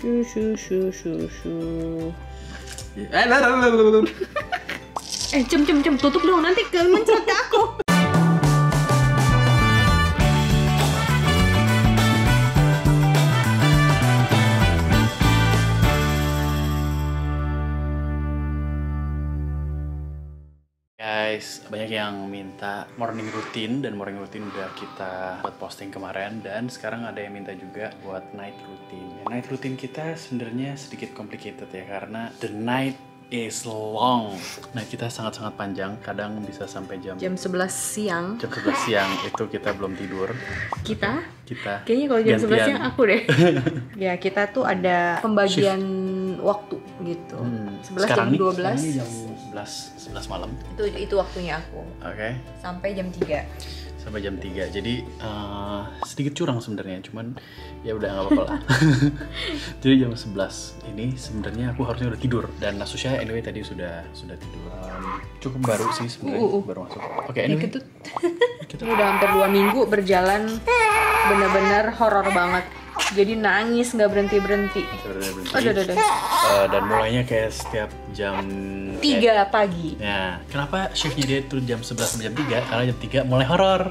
Shu shu shu shu shu. Eh. Eh, aku. Guys, banyak yang minta morning routine dan morning routine udah kita buat posting kemarin dan sekarang ada yang minta juga buat night routine. Night routine kita sebenarnya sedikit complicated ya karena the night is long. Nah, kita sangat-sangat panjang, kadang bisa sampai jam Jam 11 siang jam 11 siang itu kita belum tidur. kita Kita Kayaknya kalau jam 11 gantian. siang aku deh. ya, kita tuh ada pembagian waktu gitu. Hmm, 11 sekarang jam nih, 12. sekarang nih jam 11 11 malam. Itu itu waktunya aku Oke. sampai jam 3. sampai jam 3 jadi eh, sedikit curang sebenarnya cuman ya udah nggak apa-apa lah jadi jam 11 ini sebenarnya aku harusnya udah tidur dan Nasusha anyway tadi sudah sudah tidur Um, cukup baru sih sebenarnya Uh, uh, uh. baru masuk oke Ini anyway ketut. Ini udah hampir dua minggu berjalan bener-bener horor banget. Jadi nangis nggak berhenti berhenti. Aduh, aduh, aduh. Eh, dan mulainya kayak setiap jam Tiga pagi. Ya, kenapa shiftnya dia tuh jam 11 sampai jam 3? Karena jam 3 mulai horor.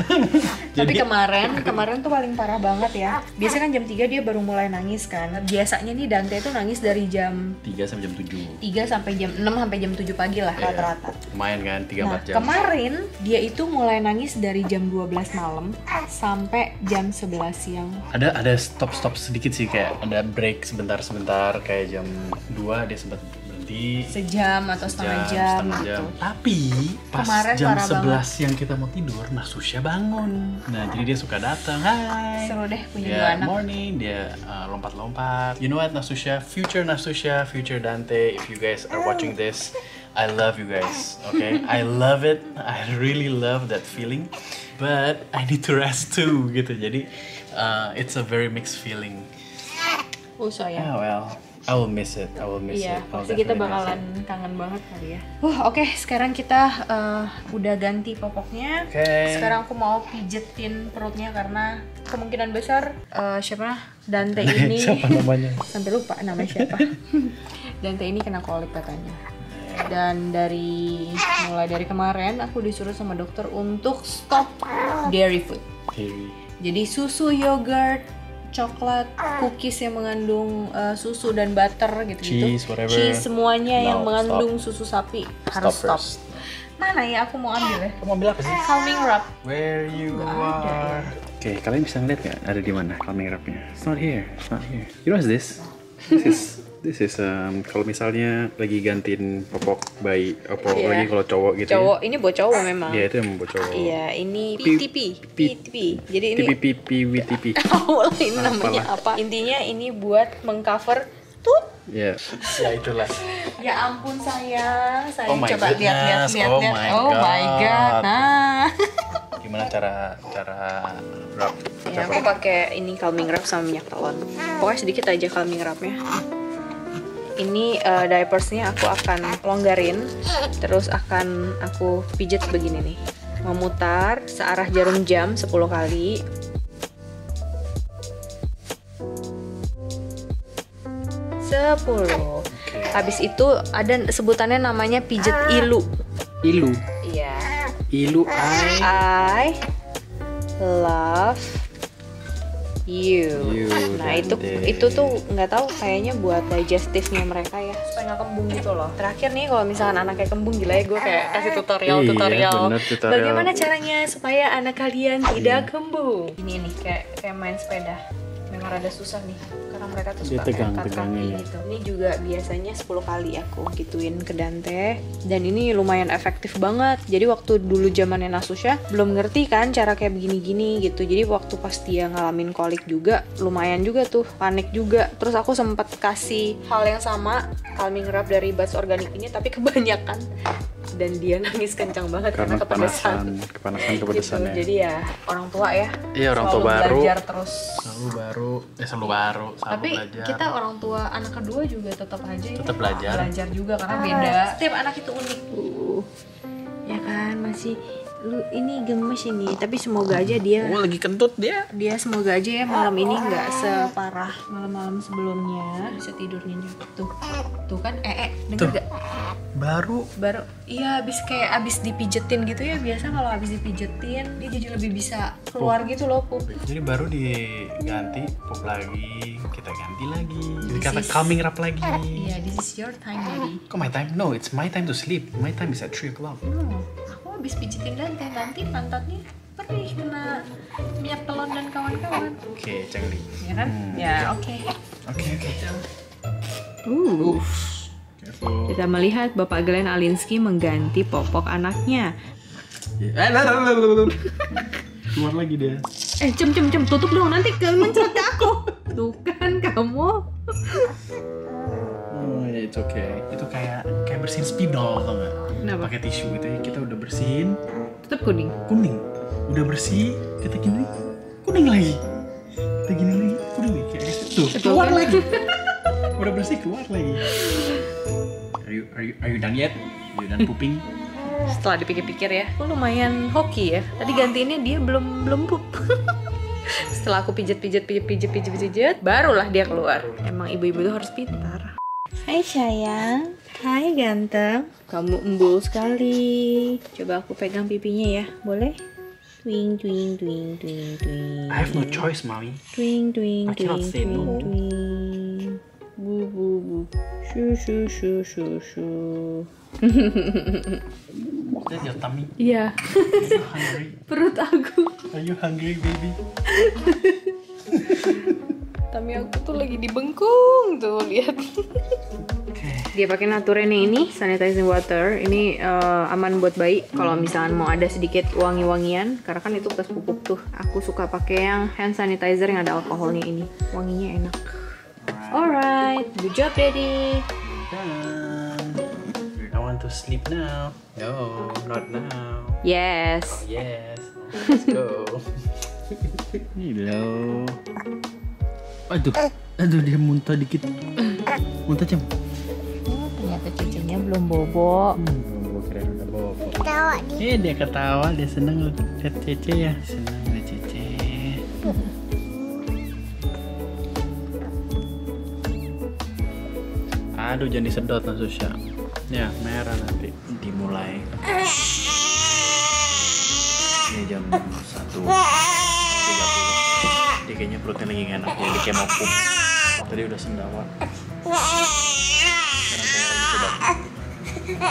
Tapi kemarin, kemarin tuh paling parah banget ya. Biasanya kan jam 3 dia baru mulai nangis kan. Biasanya nih Dante tuh nangis dari jam 3 sampai jam 7. 3 sampai jam 6 sampai jam 7 pagi lah Iya. rata-rata. Lumayan kan 3 Nah, 4 jam. kemarin dia itu mulai nangis dari jam 12 malam sampai jam 11 siang. ada ada stop stop sedikit sih kayak ada break sebentar sebentar kayak jam 2 dia sempat berhenti. Sejam atau setengah jam, setengah gitu. jam. tapi pas Kemarin jam parah 11 yang kita mau tidur nah Susya bangun. Nah jadi dia suka datang. Hai. Seru deh punya dua dia anak. morning dia uh, lompat-lompat. You know what Nasusha? Future Nasusha future Dante. If you guys are watching this I love you guys okay I love it I really love that feeling but I need to rest too gitu jadi uh, it's a very mixed feeling Oh sayang. yeah well I will miss it I will miss Iya, it I'll pasti kita bakalan kangen banget kali ya. Uh, oke, sekarang kita uh, udah ganti popoknya. Oke. Sekarang aku mau pijetin perutnya karena kemungkinan besar uh, siapa Dante ini siapa namanya sampai lupa namanya siapa. Dante ini kena kolik katanya. Dan dari mulai dari kemarin aku disuruh sama dokter untuk stop dairy food. Jadi susu, yogurt, coklat, cookies yang mengandung uh, susu dan butter gitu-gitu. Cheese, whatever. Cheese semuanya yang No, mengandung susu sapi harus stop. first. Mana ya aku mau ambil ya? kamu ambil apa sih Calming wrap. Where you ada ya. are. Oke, kalian bisa ngeliat nggak ada di mana calming wrapnya? It's not here. It's not here. You know what's this? This is this is um, kalau misalnya lagi gantiin popok bayi, apa Iya. lagi kalau cowok gitu. Cowok, ini buat cowok memang. Ya, Iya itu yang buat cowok. Iya, ini PTP. PTP. Jadi ini pipi WTP. lah ini namanya Apalah. apa. Intinya ini buat mengcover tut. Ya. Ya itulah. Ya ampun sayang, sayang Oh my coba lihat lihat goodness. lihat Oh lihat. my oh my God. god. Nah. Gimana cara cara wrap? Ya, aku pakai ini calming wrap sama minyak telon. Pokoknya sedikit aja calming wrapnya. Ini eh, diapersnya aku akan longgarin, terus akan aku pijit begini nih. Memutar searah jarum jam 10 kali. Sepuluh. Habis itu ada sebutannya namanya pijet ilu. Ilu. Iya. Ilu I. I love you. You, nah itu Dante. itu tuh nggak tahu kayaknya buat digestifnya mereka ya supaya nggak kembung gitu loh. Terakhir nih kalau misalkan anaknya kembung gila ya gue kayak kasih tutorial Iya, tutorial. bener, tutorial. Bagaimana caranya supaya anak kalian tidak kembung? Ini nih kayak kayak main sepeda. Rada susah nih karena mereka tuh suka tegang- angkat tegang kaki ini. gitu. Ini juga biasanya 10 kali aku gituin ke Dante dan ini lumayan efektif banget. Jadi waktu dulu zamannya Nasusha belum ngerti kan cara kayak begini-gini gitu. Jadi waktu pas dia ngalamin kolik juga lumayan juga tuh panik juga. Terus aku sempat kasih hal yang sama calming wrap dari Bats Organik ini tapi kebanyakan dan dia nangis kencang banget Karena karena, kepanasan, kepanasan Gitu. kepedesan ya. Jadi ya orang tua ya. Iya, orang tua selalu baru. Belajar terus. Selalu baru, eh selalu baru, selalu Tapi belajar. kita orang tua anak kedua juga tetap aja ya. Tetap belajar. Belajar juga karena beda. Setiap anak itu unik. Uh, ya kan masih lu ini gemes ini tapi semoga aja dia Oh lagi kentut dia. dia semoga aja ya malam ini nggak separah malam-malam sebelumnya bisa tidur nyenyak tuh tuh kan eh, eh denger Tuh. gak Baru. Baru iya abis kayak abis dipijetin gitu ya biasa kalau abis dipijetin dia jadi lebih bisa keluar gitu loh pup. Jadi baru diganti pop lagi kita ganti lagi. Jadi kata is- coming up lagi. Iya this is your time daddy kok my time? No it's my time to sleep. My time is at 3 o'clock. No aku abis pijetin Dante nanti pantatnya perih kena minyak telon dan kawan-kawan. Oke Changli ya kan? Hmm. ya. Oke. Oke oke. Uh. Careful. Kita melihat Bapak Glenn Alinsky mengganti popok anaknya. Eh keluar lagi dia. Eh, cem cem cem. Tutup dong nanti ke mencret ke aku. Tuh kan kamu. oh ya it's okay. Itu kayak bersihin spidol tau gak Kenapa? pakai tisu gitu ya kita udah bersihin Tetap kuning. kuning udah bersih kita gini kuning lagi kita gini lagi kuning lagi kayak tuh keluar kan? lagi udah bersih keluar lagi are you are you are you done yet you done pooping Setelah dipikir-pikir ya, aku lumayan hoki ya. Tadi gantiinnya dia belum belum pup. Setelah aku pijet pijet pijet pijet pijet pijet, barulah dia keluar. Emang ibu-ibu itu harus pintar. Hai sayang, hai ganteng. Kamu embul sekali. Coba aku pegang pipinya ya, boleh? Twing twing twing twing twing. I have no choice mommy Twing twing I cannot twing say twing no. twing. Bu bu bu. Shu shu shu shu shu. Is that your tummy Iya, are you hungry perut aku. are you hungry baby Tapi aku tuh lagi dibengkung tuh lihat. Dia pakai Naturen yang ini sanitizing water. Ini eh, aman buat bayi. Kalau misalnya mau ada sedikit wangi-wangian, karena kan itu bekas pupuk tuh. Aku suka pakai yang hand sanitizer yang ada alkoholnya ini. Wanginya enak. Alright, good job, Daddy. done I want to sleep now no not now Yes. Yes, let's go. Hello. Aduh, aduh dia muntah dikit. Muntah jam. Ternyata cucunya belum bobo. Hmm, gua kira udah bobo. Eh dia ketawa, dia seneng lihat Cece ya. Seneng lihat Cece. Aduh jangan disedot Nasusha. Ya merah nanti. Dimulai. Ini jam satu tiga puluh. Dia kayaknya perutnya lagi enak jadi kayak mau pup. Tadi udah sendawa. Tenang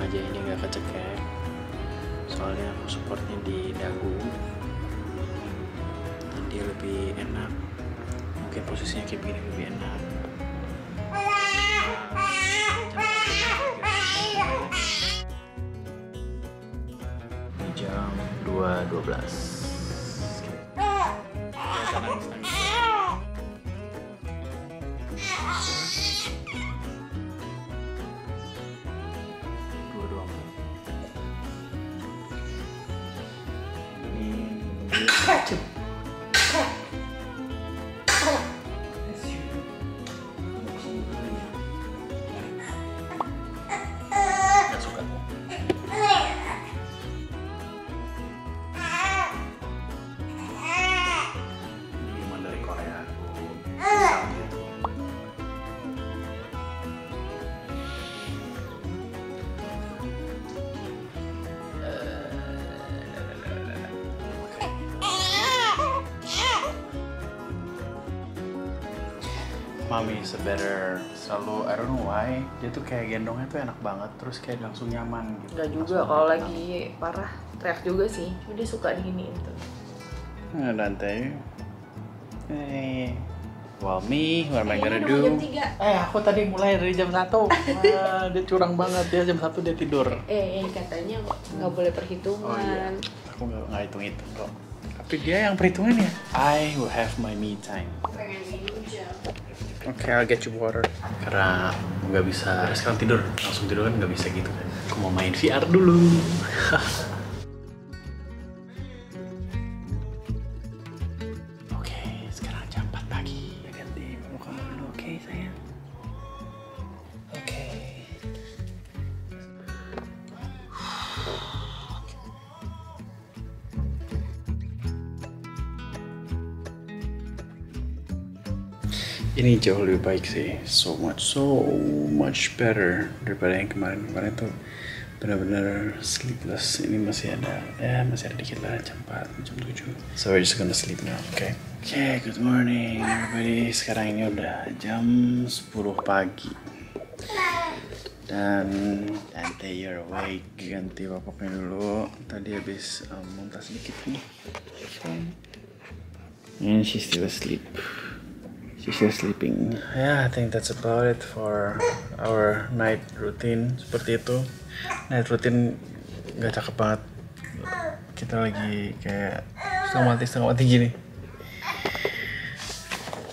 aja ini nggak kecekek. Soalnya aku supportnya di dagu. Nanti lebih enak. Mungkin posisinya kayak begini lebih enak jam 2.12 Biasa nangis-nangis. dua dua empat ini Mami is a better selalu I don't know why dia tuh kayak gendongnya tuh enak banget terus kayak langsung nyaman gitu Enggak juga kalau lagi parah teriak juga sih. Cuma dia suka diginiin tuh. Nah, Dante Hey Well me, what am I gonna Ini do? udah mau jam 3. Eh aku tadi mulai dari jam 1 Wah, Dia curang banget, dia jam 1 dia tidur Eh, eh katanya nggak boleh perhitungan. Oh iya Aku nggak nggak hitung-hitung kok Tapi dia yang perhitungan ya I will have my me time Pengen Oke, I'll get you water. Karena nggak bisa sekarang tidur, langsung tidur kan nggak bisa gitu kan. Aku mau main VR dulu. Ini jauh lebih baik sih, so much, so much better daripada yang kemarin. Kemarin tuh benar-benar sleepless. Ini masih ada, ya masih ada dikit lah jam 4, jam 7. So we're just gonna sleep now, oke? Okay? Oke, okay, good morning everybody. Sekarang ini udah jam 10 pagi. Dan Dante you're awake. Ganti popoknya dulu. Tadi habis um, muntah sedikit nih. And she's still asleep. She's still sleeping. Yeah, I think that's about it for our night routine. Seperti itu. Night routine nggak cakep banget. Kita lagi kayak setengah mati setengah mati gini.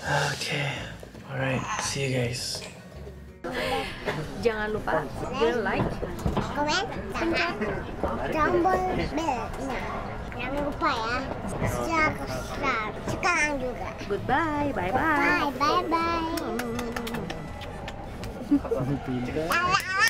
Oke, okay. alright, see you guys. Jangan lupa like, komen, tekan tombol bell. Jangan lupa ya. Subscribe sekarang juga. goodbye, bye bye. Bye, bye, bye. Dadah.